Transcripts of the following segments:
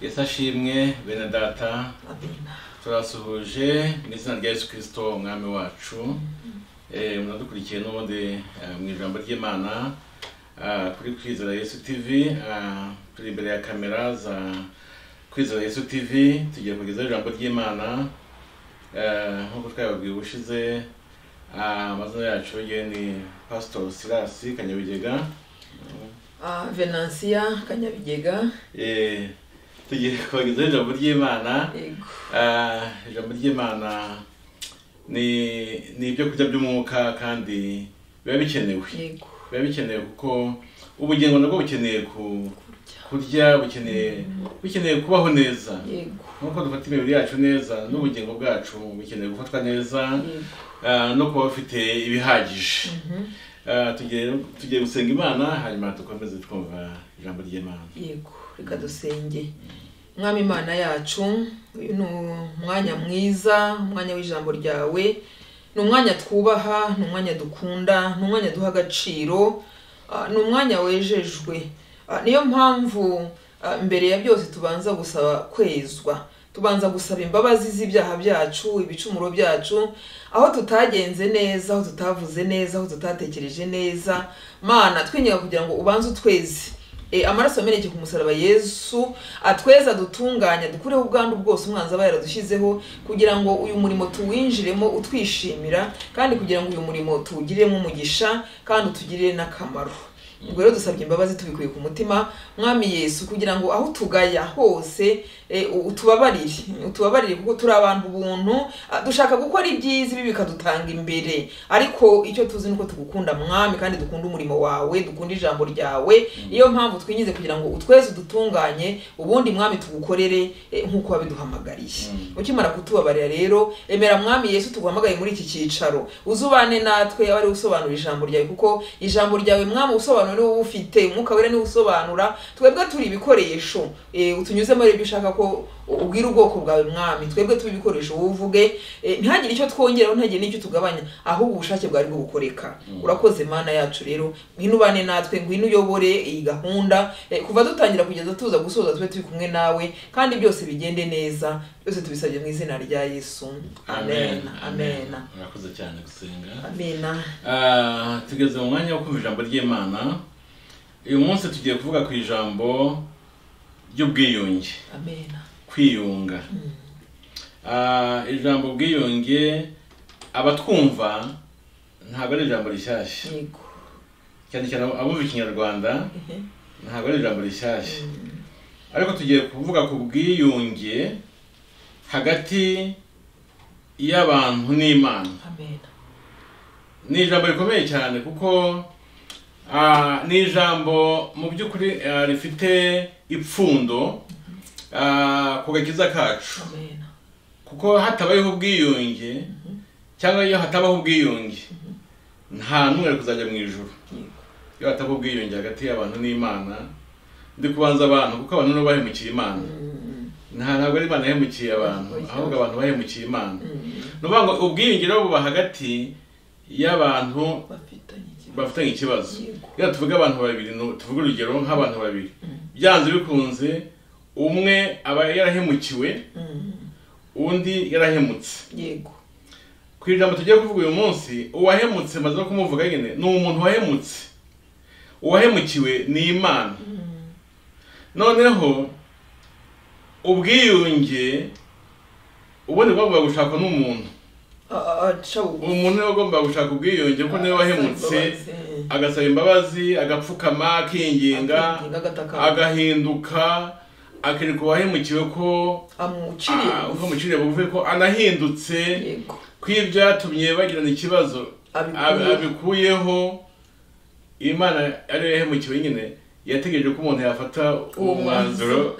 yesu ashimwe bene data turasuhuje mu izina rya yesu kirisito umwami wacu. Eh, munadukurikiye n'ubundi eh, mu ijambo ry'imana ah, kuri kwizera yesu ah, turi imbere ya kamera za kwizera yesu tv tugiye kugezaho ijambo ry'imana. Eh, nk'uko twababwiye ubushize amazina yacu ye ni pastor silasi kanyabigega. Ah, venansiya kanyabigega. Eh, tugiye kubagezaho ijambo ry'imana ijambo ry'imana ni ni ibyo kurya by'umwuka kandi biba bikenewe biba bikenewe kuko ubugingo nabwo bukeneye ku. Kurya bukeneye bukeneye kubaho neza nk'uko dufata imibiri yacu neza n'ubugingo bwacu bukeneye gufatwa neza no kuba bufite ibihagije tugiye tugiye gusenga imana hanyuma dukomeze twumva ijambo ry'imana yego reka dusenge. Mwami imana yacu ni umwanya mwiza umwanya w'ijambo ryawe. Ni umwanya twubaha ni umwanya dukunda ni umwanya duha agaciro ni umwanya wejejwe. Niyo mpamvu mbere ya byose tubanza gusaba kwezwa. Tubanza gusaba imbabazi z'ibyaha byacu ibicumuro byacu aho tutagenze neza aho tutavuze neza aho tutatekereje neza. Mana twinginga kugira ngo ubanze utweze. E, amaraso yameneke ku musaraba yesu atweza adutunganya dukureho ubwandu bwose umwanzi aba yaradushyizeho kugira ngo uyu murimo tuwinjiremo utwishimira kandi kugira ngo uyu murimo tuwugiremo umugisha kandi utugirire n'akamaro. Ubwo rero dusabye imbabazi tubikuye ku mutima. Mwami yesu kugira ngo aho tugaya hose utubabarire. Utubabarire kuko turi abantu buntu ah, dushaka gukora ibyiza ibi bikadutanga imbere. Ariko icyo tuzi ni uko tugukunda mwami kandi dukunda umurimo wawe dukunda ijambo ryawe. Niyo mpamvu twinyize kugira ngo utweze udutunganye ubundi mwami tugukorere eh, nk'uko wabiduhamagariye. Mm. ukimara kutubabarira rero emera mwami yesu tuguhamagaye muri iki cyicaro. Uzubane natwe abe ari usobanura ijambo ryawe kuko ijambo ryawe mwami usobanura ni we ufite umwuka wera ni we usobanura twebwe turi ibikoresho. Eh, utunyuzemo rero ibyo ushaka ko ubwira ubwoko bwawe mwami twebwe turi ibikoresho wowe uvuge eh, ntihagire icyo twongeraho ntihagire n'icyo tugabanya ahubwo ubushake bwo bukoreka urakoze mana yacu rero ngwino ubane natwe ngwino uyobore iyi gahunda eh, kuva dutangira kugeza tuza gusoza tube turi kumwe nawe kandi byose bigende neza byose tubisabye mu izina rya yesu. Amen. Amen. Murakoze cyane gusenga. Amen. Ah, tugeze mu mwanya wo kumva ijambo ry'imana. Uyu munsi tugiye kuvuga ku ijambo ry'ubwiyunge kwiyunga. Ah, ijambo ubwiyunge abatwumva ntabwo ari ijambo rishyashya. Cyane cyane abumva ikinyarwanda ntabwo ari ijambo rishyashya. Ariko tugiye kuvuga ku bwiyunge hagati y'abantu n'imana. Ni ijambo rikomeye cyane kuko ah, ni ijambo mu by'ukuri ah, rifite ipfundo ah, ku gakiza kacu kuko hatabayeho ubwiyunge cyangwa iyo hatabaho ubwiyunge nta n'umwe kuzajya mu yego. Iyo hatabaho ubwiyunge hagati y'abantu n'imana ndi kubanza abantu kuko abantu nibo bahemukiye imana. Nta ntabwo ari imana yahemukiye abantu ahubwo abantu bahemukiye imana. Ni ukuvuga ngo ubwiyunge buba hagati y'abantu bafitanye ikibazo. Iyo tuvuga abantu babiri tuvuge urugero nk'abantu babiri. Byanze bikunze umwe aba yarahemukiwe undi yarahemutse. Yego. Ku ijambo tugiye kuvuga uyu munsi uwahemutse maze no kumuvuga nyine ni umuntu wahemutse. Uwahemukiwe ni imana. Noneho ubwiyunge ubundi bwagomba gushakwa n'umuntu. Umuntu ni we ugomba gushaka ubwiyunge kuko ni we wahemutse agasaba imbabazi agapfukama akinginga agahinduka akereka uwahemukiwe ko amuciriye ah, ko ko anahindutse ko ibyatumye bagirana ikibazo Abikuyeho. ab- abikuyeho imana ariyo yahemukiwe nyine yategereje ko umuntu yafata uwo mwanzuro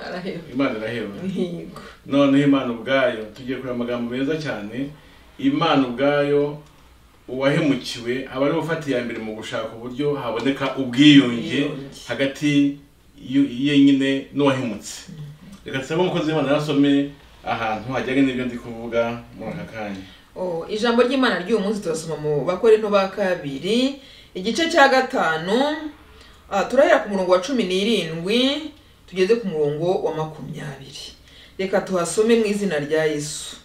imana iraheba noneho imana ubwayo tugiye kureba amagambo meza cyane imana ubwayo uwahemukiwe aba ari we ufata iya mbere mu gushaka uburyo haboneka ubwiyunge hagati y'u- ye nyine n'uwahemutse. Reka tusabe umukozi w'imana yasome ahantu hajyanye n'ibyo ndi kuvuga muri aka kanya. Ijambo ry'imana ry'uyu munsi turasoma mu bakorinto ba kabiri igice cya gatanu ah, turahera ku murongo wa cumi n'irindwi tugeze ku murongo wa makumyabiri. Reka tuhasome mu izina rya yesu.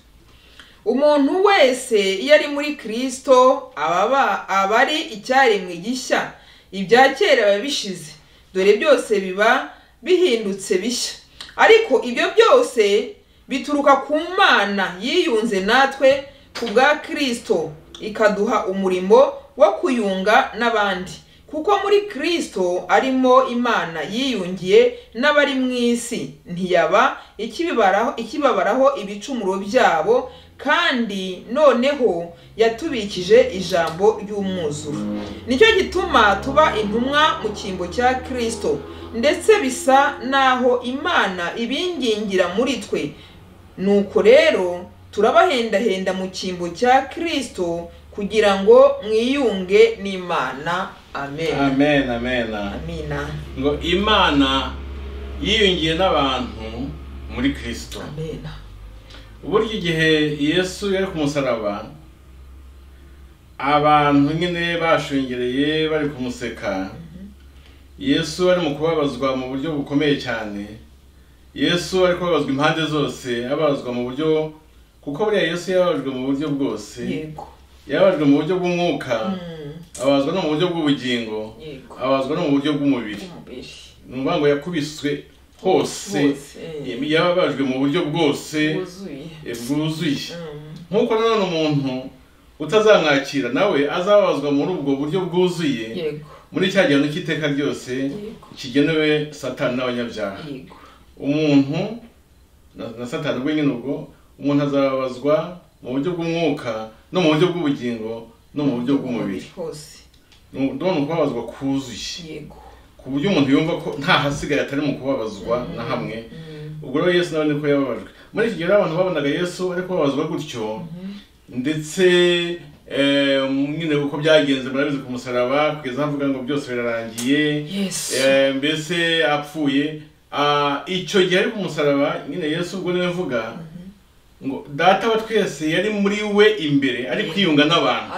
Umuntu wese iyo ari muri kirisito aba ari icyaremwe gishya. Ibya kera biba bishize dore byose biba bihindutse bishya. Ariko ibyo byose bituruka ku mana yiyunze natwe ku bwa kirisito ikaduha umurimo wo kuyunga n'abandi. Kuko muri kirisito arimo imana yiyungiye n'abari mu isi. Ntiyaba ikibabaraho ibicumuro byabo kandi noneho yatubikije ijambo ry'umwuzuro ni cyo gituma tuba intumwa mu cyimbo cya kirisito ndetse bisa naho imana ibingingira muri twe. Nuko rero turabahendahenda mu cyimbo cya kirisito kugira ngo mwiyunge n'imana. Amen. Amen amen. Amina ngo imana yiyungiye n'abantu muri kirisito amena uburyo igihe yesu yari ku musaraba abantu nyine bashungereye bari kumuseka. Yesu ari mu kubabazwa mu buryo bukomeye cyane. Yesu ari kubabazwa impande zose ababazwa mu buryo kuko buriya yesu yababajwe mu buryo bwose. Yababajwe mu buryo bw'umwuka Mm, ababazwa no mu buryo bw'ubugingo ababazwa no mu buryo bw'umubiri. Umubiri ni ukuvuga ngo yakubiswe hose. Eh. yababajwe mu buryo bwose wuzuye eh, bwuzuye. Mm, nk'uko nanone umuntu utazamwakira nawe azababazwa muri ubwo buryo bwuzuye. Muri cya gihano cy'iteka ryose kigenewe satani n'abanyabyaha. Umuntu na, satani ubwo nyine ubwo umuntu azababazwa mu buryo bw'umwuka no mu buryo bw'ubugingo no mu buryo bw'umubiri. Ndabona ukubabazwa kuzuye. Ku buryo umuntu yumva ko nta hasigaye atari mu kubabazwa na hamwe. Mm, ubwo rero yesu nawe niko yababajwe. Muri iki gihe rero abantu babonaga yesu ari kubabazwa gutyo. Ndetse eh, nyine uko byagenze murabizi ku musaraba kugeza avuga ngo byose birarangiye. Eh, mbese apfuye. Ah, icyo gihe ari ku musaraba nyine yesu ubwo ni we mvuga ngo data wa twese yari muri we imbere ari kwiyunga n'abantu.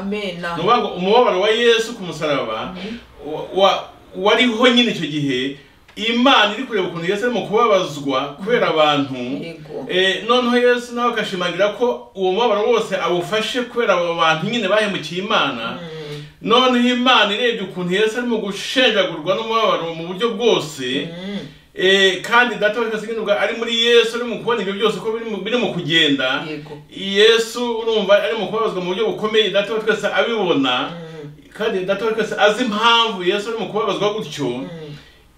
Ni ukuvuga ngo umubabaro wa yesu ku musaraba wa- wariho nyine icyo gihe imana iri kureba ukuntu yesu arimo kubabazwa kubera abantu. Yego. Eh, noneho yesu nawe agashimangira ko uwo mubabaro wose awufashe kubera abo bantu nyine bahemukiye imana. Mm, noneho imana irebye ukuntu yesu arimo gushenjagurwa n'umubabaro mu buryo bwose. Mm, eh, kandi data wa twese ubwo ari muri yesu ari mu kubona ibyo byose uko biri mu- kugenda. Yesu urumva ari mu kubabazwa mu buryo bukomeye data wa twese abibona. Mm, kandi data twese azi impamvu yesu ari mu kubabazwa gutyo mm,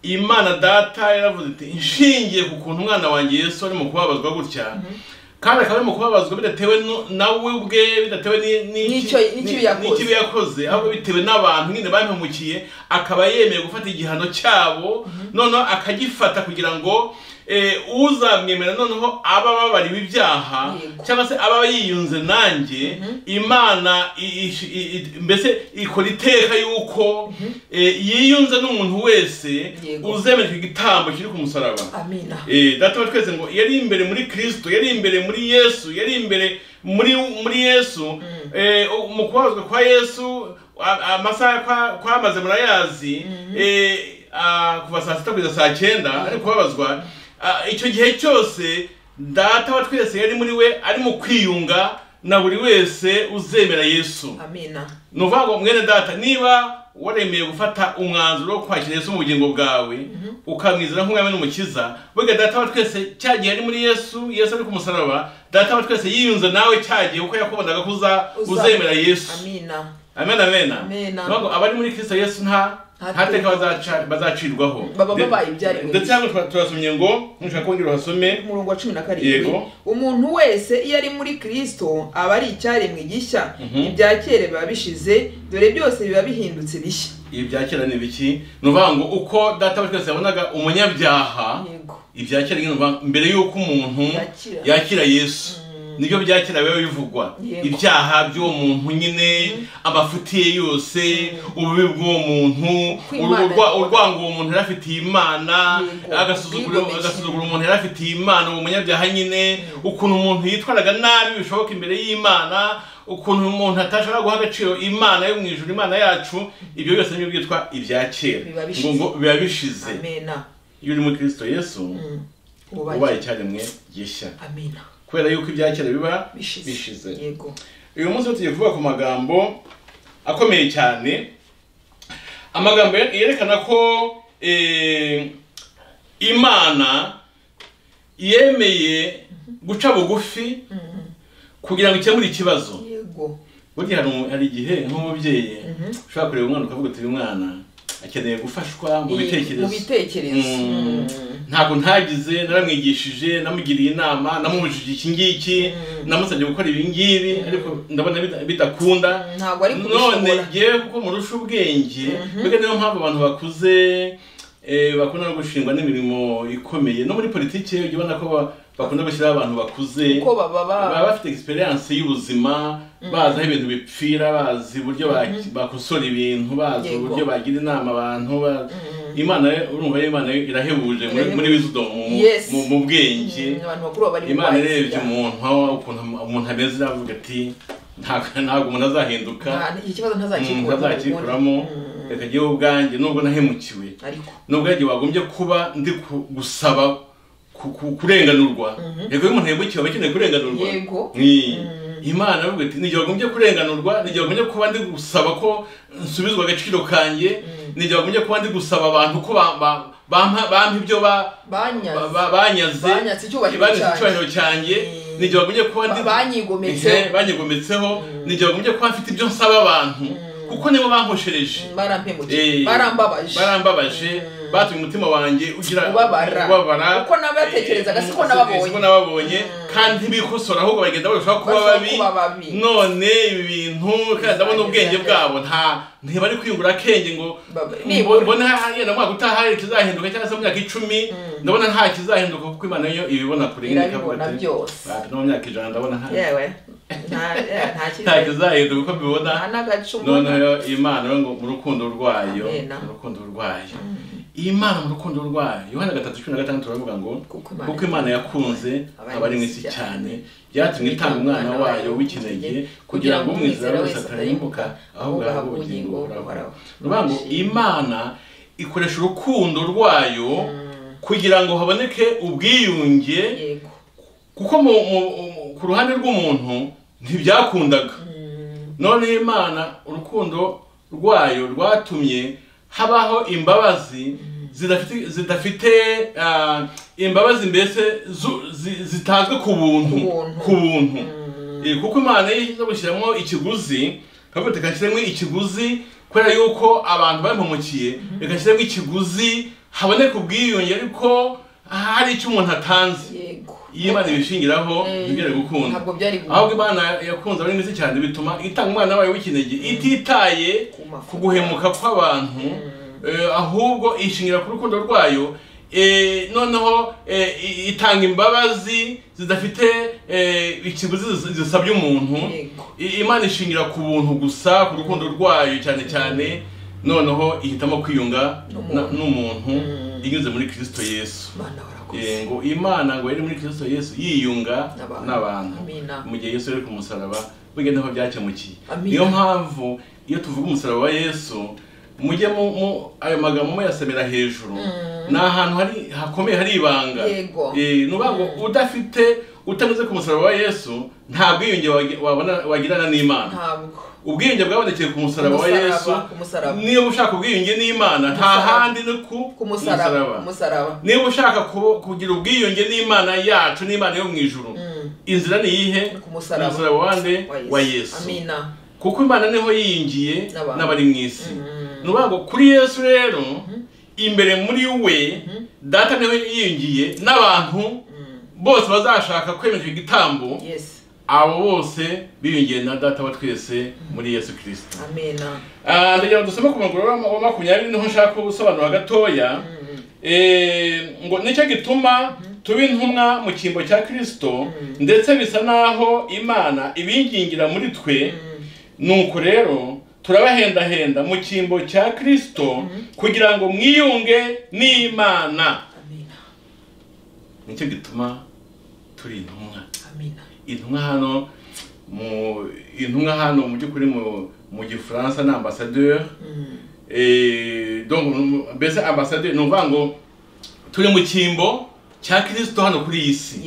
imana data yaravuze iti nshingiye ku kuntu umwana wanjye yesu ari mu kubabazwa gutya. Kandi akaba ari mu kubabazwa bidatewe nawe ubwe bidatewe n'ikibi ni- yakoze. ahubwo bitewe n'abantu nyine bamuhemukiye akaba yemeye gufata igihano cyabo. Noneho akagifata kugira ngo uzamwemera noneho aba ababariwe ibyaha cyangwa se aba yiyunze nanjye imana i- i- i- i- mbese ikora iteka yuko eh, yiyunze n'umuntu wese uzemera icyo gitambo kiri ku musaraba. Eh, data twese ngo yari imbere muri kristo yari imbere muri yesu yari imbere muri muri yesu. Eh, mu kubabazwa kwa yesu amasaha kwamaze murayazi eh, ah, kuva saa sita kugeza saa cyenda ari kubabazwa. Icyo gihe cyose data wa twese yari muri we ari mu kwiyunga na buri wese uzemera yesu. Ni ukuvuga ngo mwene data niba waremeye gufata umwanzuro wo kwakira Yesu mu bugingo bwawe ukamwizera nk'umwami n'umukiza burya data wa twese cya gihe ari muri yesu yesu ari ku musaraba data wa twese yiyunze nawe cya gihe kuko yakubonaga ko uzemera yesu. Amina amen amen. Amen. Ni ukuvuga ngo abari muri kristo yesu nta Nta nta teka teka. bazaca- bazacirwaho ndetse hano turasomye ngo nushaka kongera uhasome umurongo wa cumi na karindwi umuntu wese iyo ari muri kirisito aba ari icyaremwe gishya. Mhm. ibya kera biba bishize dore byose biba bihindutse bishya. Ibi bya kera ni biki? Ni ukuvuga ngo uko data twese yabonaga umunyabyaha yego. ibya kera mbere y'uko umuntu yakira yesu. Ni byo bya kera biba bivugwa. Ibyaha by'uwo muntu nyine amafuti ye yose ububi bw'uwo muntu urwango uwo muntu yari afitiye imana agasuzuguro umuntu yari afitiye imana uwo munyabyaha nyine ukuntu umuntu yitwaraga nabi bishoboka imbere y'imana ukuntu umuntu atashobora guha agaciro imana yo mu ijuru imana yacu ibyo byose ni byo byitwa ibya kera. Biba ngo bishize. biba iyo uri muri kirisito yesu Mm. ubaye icyaremwe gishya. Amina kubera yuko ibya kera biba bishize. uyu munsi tugiye kuvuga ku magambo akomeye cyane. Amagambo yerekana ko eh, imana yemeye guca bugufi Mm. kugira ngo ikemure ikibazo. Burya hari igihe nk'umubyeyi Mhm. ushobora kureba umwana ukavuga uti uyu mwana akeneye gufashwa mu bitekerezo. mu bitekerezo. Mm. Mm. ntabwo ntagize naramwigishije namugiriye inama namubujije iki ngiki Mm. namusabye gukora ibi ngibi ariko ndabona bida- bidakunda. Ntabwo ari none ngewe kuko murusha ubwenge. Mbega niyo mpamvu abantu bakuze eh, bakunda no gushingwa n'imirimo ikomeye. No muri politiki ujya ubona ko bakunda gushyiraho abantu bakuze baba baba ba bafite experience y'ubuzima bazi aho ibintu bipfira bazi uburyo ba- bakosora ibintu bazi uburyo bagira inama abantu ba- Mm. imana urumva imana irahebuje muri- wisdom mu- bwenge. Mm, bari imana irebye umuntu ukuntu umuntu ameze iravuga ati ntabwo umuntu azahinduka. Kibazo Mm, Mm. reka jyewe ubwanjye nubwo nahemukiwe. Nubwo yagiye wagombye kuba ndi gusaba kurenganurwa yego iyo umuntu yahemukiwe aba akeneye kurenganurwa imana avuga ati n'igihe wagombye kurenganurwa n'igihe wagombye kuba ndi gusaba ko nsubizwa agaciro kanjye n'igihe wagombye kuba ndi gusaba abantu ko ba- ba- bampa ibyo ba- banyaze icyubahiro cyanjye. n'igihe wagombye kuba banyigometseho. N'igihe wagombye kuba mfite ibyo nsaba abantu kuko nibo bankoshereje barambabaje. Batumye umutima wanjye ugira Ubabara. ubabara Uko nabatekerezaga siko Eh, nababonye. siko nababonye. Kandi ntibikosora ahubwo bagenda barushaho kuba babi. none ibi bintu kandi ndabona ubwenge bwabo. Nta ntibari kwiyungura akenge ngo mbone hariya mwaka utaha hari ikizahinduka cyangwa se mu myaka icumi ndabona nta kizahinduka kuko imana yo ibibona kure. Irabibona byose. "Ah, no mu myaka ijana ndabona nta. Kizahinduka. uko mbibona. Noneho imana mu rukundo rwayo mu rukundo rwayo. Imana mu rukundo rwayo. Yohana gatatu cumi na gatandatu baravuga ngo Kuko Imana yakunze abari mu isi cyane. byatumye itanga umwana wayo w'ikinege kugira ngo umwizera wese atarimbuka ahubwo ahabwe ubugingo buhoraho. ni ukuvuga ngo imana ikoresha urukundo rwayo kugira ngo haboneke ubwiyunge. Kuko ku ruhande rw'umuntu ntibyakundaga. Noneho imana urukundo rwayo rwatumye habaho imbabazi zidafite ah, imbabazi mbese zitanzwe ku buntu Ku buntu. buntu Eh, kuko imana yiza gushyiramo ikiguzi kavuga ati kashyiremo ikiguzi kubera yuko abantu bampumukiye. Reka nshyiremo ikiguzi haboneka ubwiyunge ariko hari icyo umuntu atanze. Iyo imana ibishingiraho Eh, ntibwire gukunda. Ahubwo imana yakunze abari mwisi cyane bituma itanga umwana wayo w'ikinege ititaye Ku guhemuka kw'abantu. Eh, ahubwo ishingira ku rukundo rwayo. Eh, noneho eh, itanga imbabazi zidafite eh, ikiguzi zis- zisabye umuntu. Imana ishingira ku buntu gusa ku rukundo rwayo cyane cyane. Noneho ihitamo kwiyunga N'umuntu. n'umuntu inyuze muri kristo yesu. Eh, ngo imana ngo yari muri kristo yesu yiyunga N'abantu. mu gihe yesu yari ku musaraba burya ni ho byakemukiye. Niyo mpamvu iyo tuvuga umusaraba wa yesu mujye mu ayo magambo muyasemera hejuru. Ni ahantu hari hakomeye hari ibanga. Yego. Ni ukuvuga ngo udafite utanyuze ku musaraba wa yesu nta bwiyunge wagirana n'imana. Ubwiyunge bwabonekeye ku musaraba wa yesu. niba ushaka ubwiyunge n'imana nta handi ni ku musaraba. niba ushaka ku- kugira ubwiyunge n'imana yacu n'imana yo mu ijuru. Inzira ni iyihe? Ku musaraba. wa yesu. Kuko imana ni ho yiyingiye n'abari mu isi. Ni ukuvuga ngo kuri yesu rero imbere muri we data ni ho yiyingiye n'abantu bose bazashaka kwemeza icyo gitambo yes. abo bose biyungiye na data wa twese muri yesu kirisito amina Ah, ndagira ngo dusome ku murongo wa makumyabiri ni ho nshaka gusobanura gatoya Eh, ngo ni cyo gituma tuba intumwa mu cyimbo cya kirisito ndetse bisa naho imana ibingingira muri twe. Nuko rero turabahendahenda mu cyimbo cya kirisito kugira ngo mwiyunge n'imana. Nicyo gituma turi intumwa. Amina. Intumwa hano mu intumwa hano mu by'ukuri mu gifaransa ni ambasaderi Eh, donc mbese ambasaderi ni ukuvuga ngo turi mu cyimbo cya kirisito hano kuri iyi si.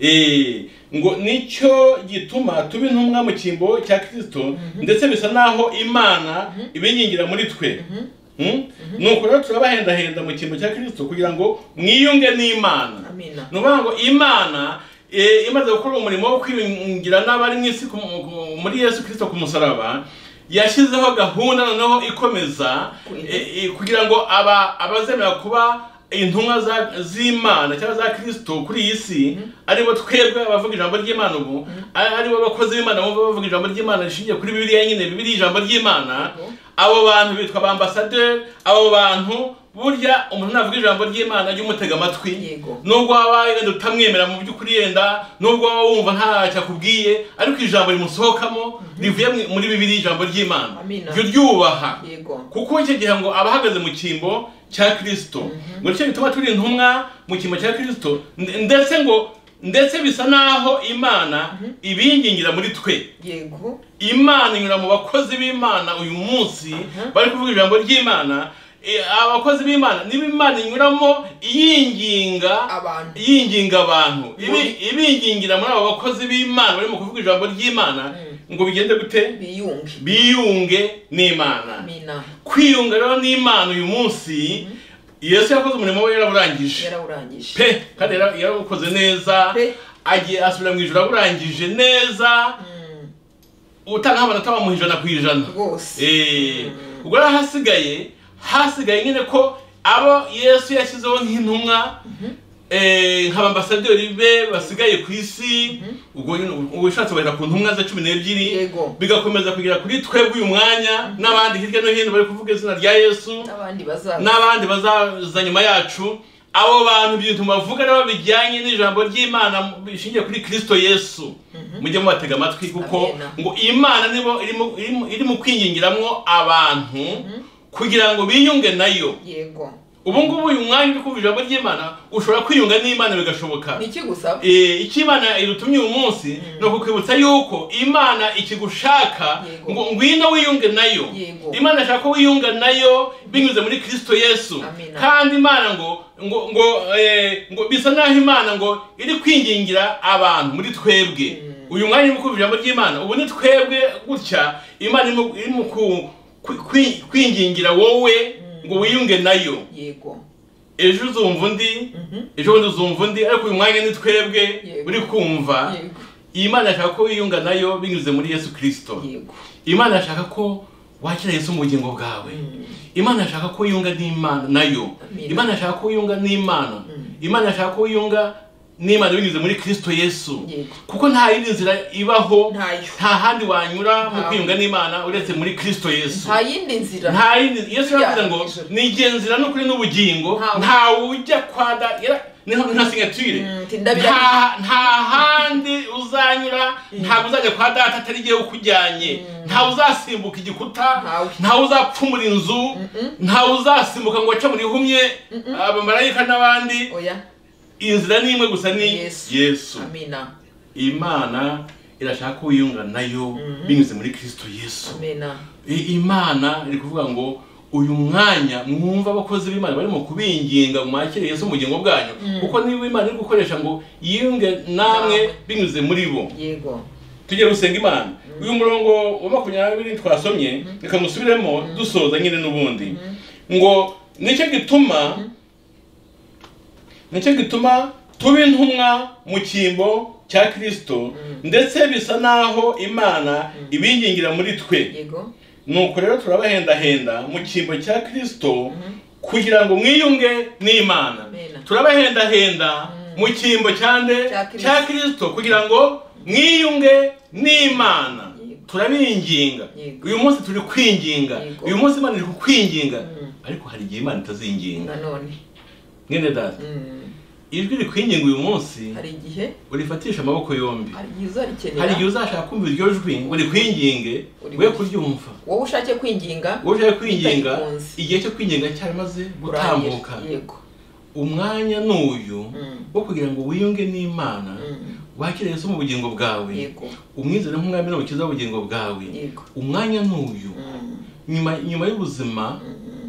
Eh, ngo ni cyo gituma tuba intumwa mu cyimbo cya kirisito ndetse bisa naho imana ibingingira muri twe. Hmm? nuko rero turabahendahenda mu cyimbo cya kirisito kugira ngo mwiyunge n'imana. Ni ukuvuga ngo imana eh, imaze gukora umurimo wo kwiyungira n'abari mu isi muri yesu kirisito ku musaraba yashyizeho gahunda noneho ikomeza eh, eh, kugira ngo aba abazemera kuba intumwa z'imana cyangwa za kirisito kuri iyi si ari bo twebwe abavuga ijambo ry'imana ubu ari- ari bo bakozi b'imana bumva bavuga ijambo ry'imana rishingiye kuri bibiliya nyine. Bibiliya ijambo ry'imana. Abo bantu bitwa ba ambasaderi abo bantu burya umuntu navuga ijambo ry'imana ajya umutega amatwi nubwo waba wenda utamwemera mu by'ukuri yenda nubwo waba wumva ntacyo akubwiye ariko ijambo rimusohokamo rivuye mu- muri bibiri ijambo ry'imana. Jya uryubaha kuko icyo gihe ngo aba ahagaze mu cyimbo cya kirisito ngo ni cyo gituma turi intumwa mu cyimbo cya kirisito nde- ndetse ngo ndetse bisa naho imana ibingingira muri twe. Imana inyura mu bakozi b'imana uyu munsi bari kuvuga ijambo ry'imana abakozi b'imana niba imana inyuramo yinginga abantu. yinginga abantu. Ibingingira muri abo bakozi b'imana barimo kuvuga ijambo ry'imana ngo bigende gute? Biyunge. Biyunge n'imana. Kwiyunga rero n'imana uyu munsi yesu yakoze umurimo we yarawurangije. Pe kandi yara- yarawukoze neza agiye asubira mu ijoro awurangije neza. Mm, utangaho amanota bamuha ijana ku ijana. Rwose. Eh, ubwo rero hasigaye hasigaye nyine ko abo yesu yashyizeho nk'intumwa eh, nk'abambasaderi be basigaye ku isi ubwo nyine ubwo ushatse bahera ku ntumwa ze cumi n'ebyiri bigakomeza kugera kuri twebwe uyu mwanya n'abandi hirya no hino bari kuvuga izina rya yesu n'abandi bazaza nyuma yacu. Abo bantu ibintu bavuga nabo bijyanye n'ijambo ry'imana bishingiye kuri kristo yesu. Mujye mubatega amatwi kuko ngo imana nibo irimo- kwingingiramwo abantu. Kugira ngo biyunge na yo. Yego. Ubu ngubu uyu mwanya uri kumva ijambo ry'imana ushobora kwiyunga n'imana bigashoboka. Iki gusaba Eh, icyo imana irutumye uyu munsi ni ukukwibutsa yuko imana ikigushaka ngo ngwino wiyunge na yo. Imana ishaka ko wiyunga na yo binyuze muri kristo yesu. Kandi imana ngo ngo ngo eh, ngo bisa naho imana ngo iri kwingingira abantu muri twebwe. Uyu mwanya uri kumva ijambo ry'imana. Ubu ni twebwe gutya. Imana kwi- kwi- kwingingira wowe ngo wiyunge na yo. Yego. Ejo uzumva undi Mhm. ejo bundi uzumva undi ariko uyu mwanya ni twebwe uri kumva. Imana yashaka ko wiyunga na yo binyuze muri yesu kirisito imana yashaka ko wakira yesu mu bugingo bwawe. Imana yashaka ko wiyunga n'imana na yo. Amina. imana yashaka ko wiyunga n'imana. Imana yashaka ko wiyunga n'imana binyuze muri kirisito yesu. Kuko nta yindi nzira ibaho nta handi wanyura mu kwiyunga n'imana uretse muri kirisito yesu. Nta yindi nzira. Nta yindi yesu yaravuze ngo nigenzira n'ukuri n'ubugingo. Ntawe. ntawe ujya kwa da yara- ni nka- nka sinyatire. Mm, nta nta handi uzanyura. Ntabwo uzajya kwa data atari igihe ukujyanye. Ntawe uzasimbuka igikuta. Ntawe. uzapfumura inzu. Ntawe uzasimbuka ngo ace mu rihumye abamarayika n'abandi. Inzira ni imwe gusa ni Yesu. imana irashaka ko wiyunga na yo binyuze muri kirisito yesu. Imana iri kuvuga ngo uyu mwanya mwumva abakozi b'imana barimo kubinginga mwakire yesu mu bugingo bwanyu. Kuko niba imana iri gukoresha ngo yiyunge namwe binyuze muri bo. Yego. Tujye gusenga imana. Uyu murongo wa makumyabiri twasomye reka musubiremo dusoza nyine n'ubundi. Ngo ni cyo gituma ni cyo gituma tuba intumwa mu cyimbo cya kirisito ndetse bisa naho imana ibingingira muri twe. Nuko rero turabahendahenda mu cyimbo cya kirisito kugira ngo mwiyunge n'imana. Turabahendahenda mu cyimbo cya nde? Cya kirisito kugira ngo mwiyunge n'imana. Turabinginga uyu munsi turi kwinginga. Uyu munsi imana iri kukwinginga. Mm. ariko hari igihe imana itazinginga. Mwene data. Mm. Ijwi rikwinginga uyu munsi hari igihe? urifatisha amaboko yombi. Hari igihe uzarikenera hari igihe uzashaka kumva iryo jwi ngo rikwinginge we kuryumva wowe ushake kwinginga? Wowe ushaka kwinginga igihe cyo kwinginga cyaramaze gutambuka. Umwanya n'uyu Mm. wo kugira ngo wiyunge n'imana Mm. wakire Yesu mu bugingo bwawe. Umwizere nk'umwami n'umukiza w'ubugingo bwawe. Umwanya n'uyu Mm. nyuma y'ubuzima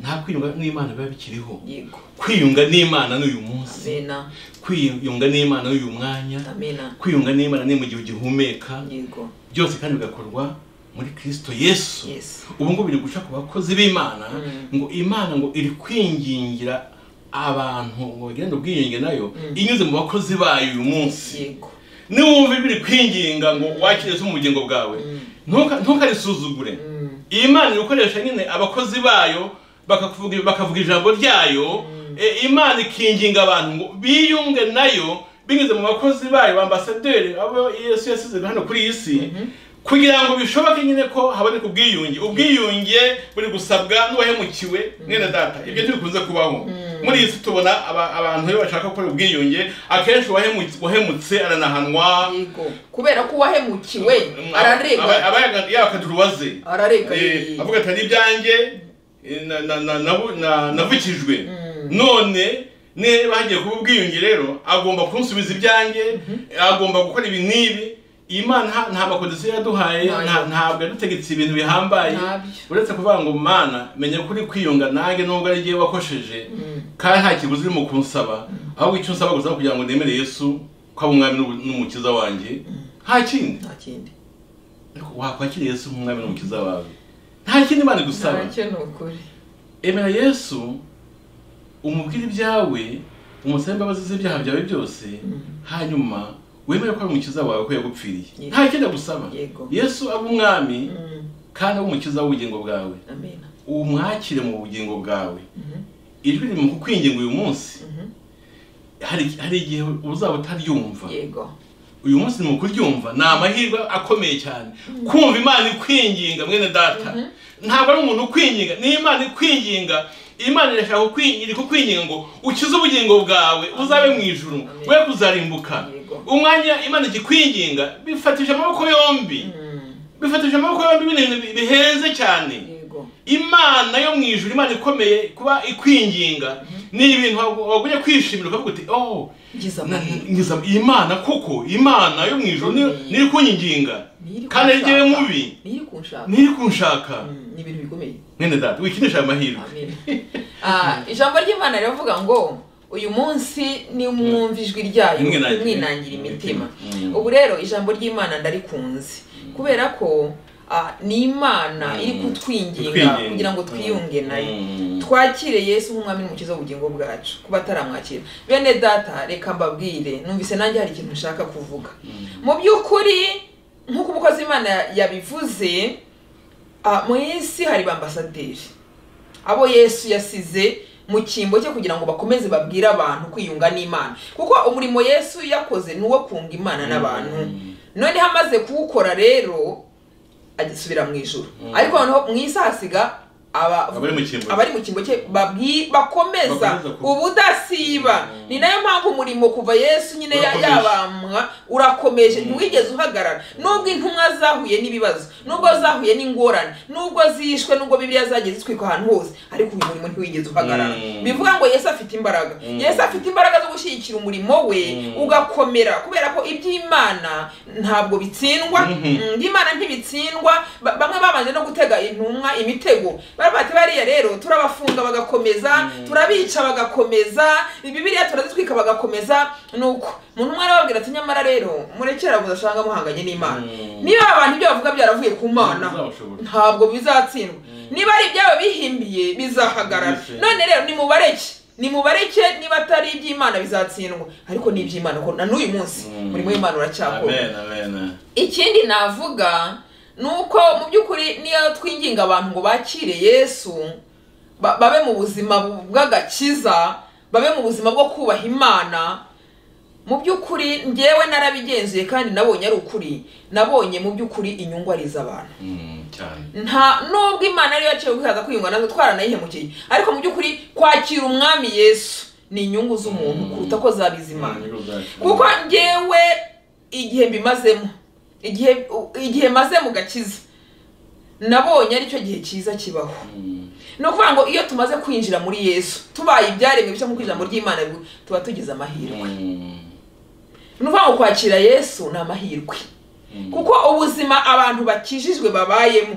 nta kwiyunga n'imana biba bikiriho. Kwiyunga n'imana n'uyu munsi. Kwiyunga n'imana n'uyu mwanya. Kwiyunga n'imana ni mu gihe ugihumeka. Byose kandi bigakorwa muri kristo yesu. Ubu ngubu biri guca ku bakozi b'imana Mm. ngo imana ngo iri kwingingira abantu ngo bagende ubwiyunge nayo Mm. inyuze mu bakozi bayo uyu munsi. Niwumva biri kwinginga ngo wakire mu bugingo bwawe. Mm. ntuka- ntukarisuzugure imana iri gukoresha nyine abakozi bayo bakavuga ijambo ryayo e, imana ikinginga abantu ngo biyunge na yo binyuze mu bakozi bayo bambasaderi abo yesu yasize hano kuri iyi si kugira ngo bishoboke nyine ko haboneka ubwiyunge. Ubwiyunge buri gusabwa n'uwahemukiwe mwene data. Ibyo ntibikunze kubaho. Muri iyi si tubona aba- abantu iyo bashaka gukora ubwiyunge akenshi uwahemu- uwahemutse aranahanwa kubera ko uwahemukiwe ararega. aba- aba yaga- yakaduruwaze ararega. Eh, avuga ati ari ibyanjye na- na- na- nabu- na- navukijwe. Mm. none niba hagiye kuba ubwiyunge rero agomba kunsubiza ibyanjye agomba gukora ibi n'ibi. Imana nta- makondisiyo yaduhaye ntabwo yadutegetse ibintu bihambaye. Uretse kuvuga ngo mana menya kuri kwiyunga nanjye nubwo ari igihe wakosheje. Mm. kandi nta kiguzi urimo kunsaba. Ahubwo icyo nsaba gusa kugira ngo nemere yesu ko aba umwami n'umukiza wanjye. Nta kindi. Wakwakira yesu nk'umwami n'umukiza wawe. Nta kindi imana igusaba emera yesu umubwire ibyawe umusabe imbabazi z'ibyaha byawe byose hanyuma wemere ko ari umukiza wawe ko yagupfiriye. Nta kindi agusaba yesu abe umwami Mm. kandi abe umukiza w'ubugingo bwawe. Umwakire mu bugingo bwawe. Mhm. ijwi riri mu kukwinginga uyu munsi. Mhm. hari igihe uzaba utaryumva uyu munsi ni ukuryumva kuryumva. Ni amahirwe akomeye cyane. Kumva imana ikwinginga mwene data. Ntabwo ari umuntu ukwinginga. Ni imana ikwinginga imana irashaka kukwinginga ngo ukize ubugingo bwawe uzabe mu ijuru. We kuzarimbuka. Umwanya imana ikikwinginga bifatije amaboko yombi. Mm. bifatije amaboko yombi ibintu bihenze cyane imana yo mu ijuru imana ikomeye kuba ikwinginga. Ni ibintu wagu- wagumye kwishimira ukavuga uti oh amahirwe ngiza imana koko imana yo mu Ikomeye. niri kunyiginga Niri kandi kunshaka. mubi niri kunshaka. Mm, ni ibintu bikomeye. Mwene data wikinisha aya mahirwe. Amen. Ah, ijambo ry'imana riravuga ngo uyu munsi ni mwumva ijwi ryayo imwinangira imitima. Mm. ubu rero ijambo ry'imana ndarikunze. Kubera ko ni imana Mm. iri kutwinginga Kutwinginga. kugira ngo twiyunge na yo Mm. twakire yesu nk'umwami n'umukiza w'ubugingo bwacu kuba ataramwakira bene data reka mbabwire numvise nanjye hari ikintu nshaka kuvuga mu by'ukuri nk'uko umukozi w'imana yabivuze ah, mu isi hari ba ambasaderi abo yesu yasize mu cyimbo cye kugira ngo bakomeze babwire abantu kwiyunga n'imana kuko umurimo yesu yakoze ni uwo kunga imana n'abantu Mm. noneho amaze kuwukora rero agisubira mu Mm. ariko noneho mu aba- Abari mu cyimbo cye. bakomeza ubudasiba ni na yo mpamvu umurimo kuva yesu nyine ya- Urakomeje. ntiwigeze uhagarara nubwo intumwa zahuye n'ibibazo nubwo zahuye n'ingorane nubwo zishwe nubwo bibiliya zagiye zitwikwa ahantu hose ariko uyu murimo ntiwigeze uhagarara Mm. bivuga ngo yesu afite imbaraga Mm. yesu afite imbaraga zo gushyigikira umurimo we Mm. ugakomera kubera ko iby'imana ntabwo bitsindwa Mhm. Mm, iby'imana ntibitsindwa Ba- bamwe babanje no gutega intumwa imitego baravuga bariya rero turabafunga bagakomeza Mm. turabica bagakomeza bibiliya turazitwika bagakomeza nuko umuntu umwe arababwira ati nyamara rero murekera mudashanga muhanganye n'imana. Mm. niba abantu ibyo bavuga byaravuye ku mana ntabwo bizatsindwa. Niba ari ibyabo bihimbiye bizahagarara. None rero nimubareke nimubareke niba atari iby'imana bizatsindwa. Ariko ni iby'imana na n'uyu munsi Mm. umurimo w'imana amen. Ikindi navuga ni uko mu by'ukuri niyo twinginga abantu ngo bakire yesu ba- babe mu buzima bu- bw'agakiza babe mu buzima bwo kubaha imana. Mu by'ukuri ngewe narabigenzuye kandi nabonye ari ukuri nabonye mu by'ukuri inyungu ari iz'abantu Mm, nta nubwo imana ariyo yaciye kwihaza kwiyunga na zo twaranayihemukiye ariko mu by'ukuri kwakira umwami yesu ni inyungu z'umuntu Mm. kuruta ko zaba iz'imana Mm, kuko ngewe igihe mbimazemo igihe igihe maze mu gakiza nabonye ari cyo gihe cyiza kibaho. Mm. ni ukuvuga ngo iyo tumaze kwinjira muri yesu tubaye ibyaremwe bishya nk'uko ijambo ry'imana rivuga, tuba tugize amahirwe. Mm. ni ukuvuga ngo kwakira yesu ni amahirwe. Mm. kuko ubuzima abantu bakijijwe babayemo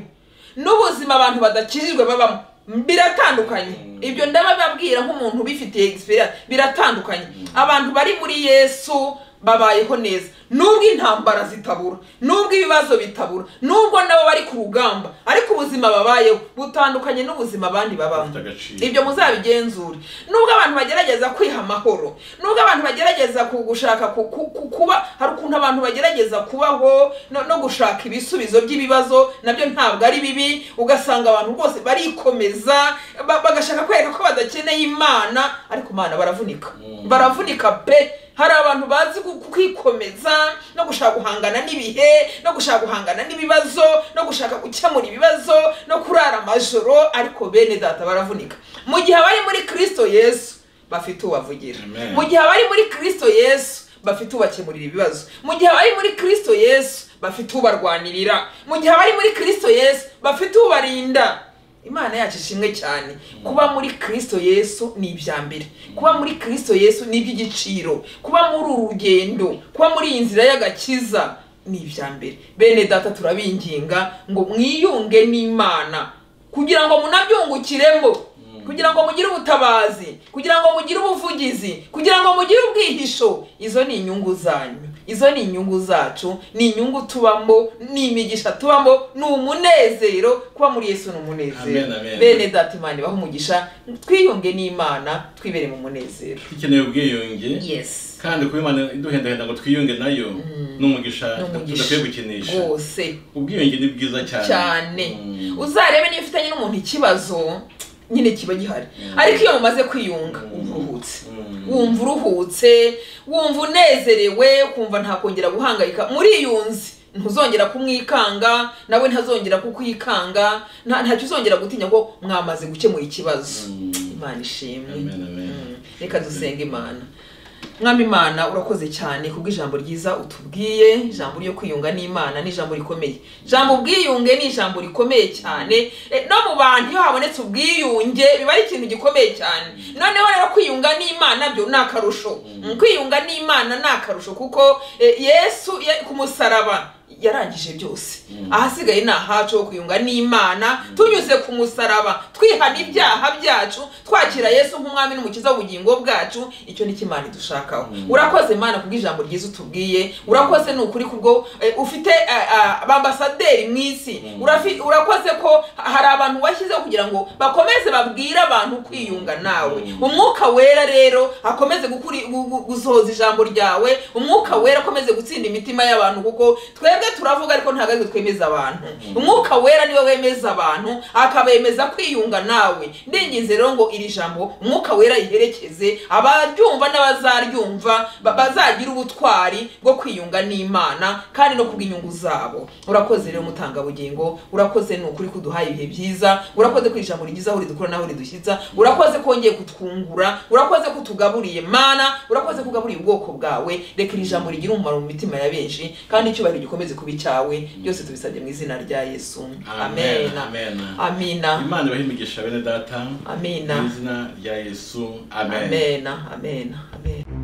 n'ubuzima abantu badakijijwe babamo biratandukanye. Ibyo ndabababwira nk'umuntu ubifitiye experience biratandukanye. Abantu bari muri yesu babayeho neza. Nubwo intambara zitabura nubwo ibibazo bitabura nubwo nabo bari ku rugamba ariko ubuzima babayeho butandukanye n'ubuzima abandi agaciro. Ibyo muzabigenzure. Nubwo abantu bagerageza kwiha amahoro nubwo abantu bagerageza gushaka ku- ku- ku- kuba hari ukuntu abantu bagerageza kubaho no, gushaka ibisubizo by'ibibazo na byo ntabwo ari bibi ugasanga abantu bose barikomeza ba- bagashaka kwereka ko badakeneye imana ariko imana baravunika. Mm. baravunika pe! Hari abantu bazi kwikomeza no gushaka guhangana n'ibihe no gushaka guhangana n'ibibazo no gushaka gukemura ibibazo no kurara amajoro ariko bene data baravunika. Mu gihe abari muri kristo yesu bafite ubavugira mu gihe abari muri kristo yesu bafite ubakemurira ibibazo. Mu gihe abari muri kristo yesu bafite ubarwanirira. Mu gihe abari muri kristo yesu bafite ubarinda. Imana yacu ishimwe cyane. Kuba muri kristo yesu ni ibya mbere. Kuba muri kristo yesu ni iby'igiciro. Kuba muri uru rugendo kuba muri iyi nzira y'agakiza ni ibya mbere. Bene data turabinginga ngo mwiyunge n'imana. Kugira ngo munabyungukiremo kugira ngo mugire ubutabazi. Kugira ngo mugire ubuvugizi. Kugira ngo mugire ubwihisho. Izo ni inyungu zanyu. Izo ni inyungu zacu ni inyungu tubamo ni imigisha tubamo ni umunezero. Kuba muri yesu ni umunezero. Bene data imana ibaha umugisha twiyunge n'imana twibere mu munezero. Dukeneye ubwiyunge. Kandi kuba imana iduhendahenda ngo twiyunge na yo ni umugisha Ni umugisha. tudakwiye gukinisha. Rwose ubwiyunge ni bwiza cyane. Cyane. Mm. uzarebe niba ufitanye n'umuntu ikibazo nyine kiba gihari ariko iyo mumaze kwiyunga wumva uruhutse Mm. wumva uruhutse wumva unezerewe ukumva ntakongera guhangayika muriyunze ntuzongera kumwikanga nawe ntazongera kukwikanga nta- ntacyo uzongera gutinya ko mwamaze gukemura ikibazo Mm. imana ishimwe. Mm. reka dusenge imana mwami imana urakoze cyane kubw'ijambo ryiza utubwiye ijambo ryo kwiyunga n'imana ni ijambo rikomeye. Ijambo ubwiyunge ni ijambo rikomeye cyane. Eh, no mu bantu iyo habonetse ubwiyunge biba ari ikintu gikomeye cyane. Noneho rero kwiyunga n'imana byo ni akarusho. Mm, kwiyunga n'imana ni akarusho kuko eh, yesu ku musaraba. Yarangije byose. Ahasigaye ni ahacu ho kwiyunga n'imana tunyuze ku musaraba twihana ibyaha byacu twakira yesu nk'umwami n'umukiza w'ubugingo bwacu icyo ni cyo imana idushakaho urakoze mana kubw'ijambo ryiza utubwiye. Urakoze ni ukuri kubwo eh, ufite eh, ah, abambasaderi mu isi. Urakoze ko hari abantu washyizeho kugira ngo bakomeze babwire abantu kwiyunga nawe. Umwuka wera rero akomeze gusohoza ijambo ryawe. Umwuka wera akomeze gutsinda imitima y'abantu kuko twebwe turavuga ariko ntabwo twemeza abantu. Umwuka wera ni we wemeza abantu akabemeza kwiyunga nawe. Ndinginze rero ngo iri jambo umwuka wera yiherekeze abaryumva n'abazaryumva ba- bazagira ubutwari bwo kwiyunga n'imana kandi no kubw'inyungu zabo. Urakoze rero mutangabugingo urakoze ni ukuri kuduhaye ibihe byiza urakoze ko ijambo rigize aho ridukura n'aho ridushyitsa urakoze ko kutwungura urakoze ko utugaburiye mana urakoze ko ugaburiye ubwoko bwawe. Reka iri jambo rigire umumaro mu mitima ya benshi kandi icyubahiro gikomeze kuba icyawe byose tubisabye mu izina rya yesu. Amen, amena amen. amina imana ibahe imigisha bene data. Amina mu izina rya yesu. Amen. Amena amena amena